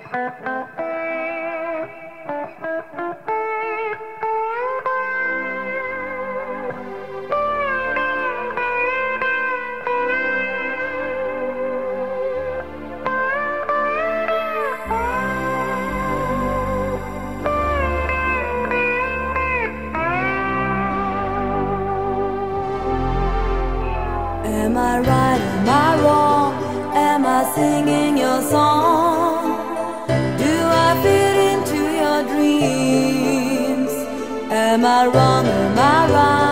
Am I right? Am I wrong? Am I singing your song? Am I wrong? Am I right?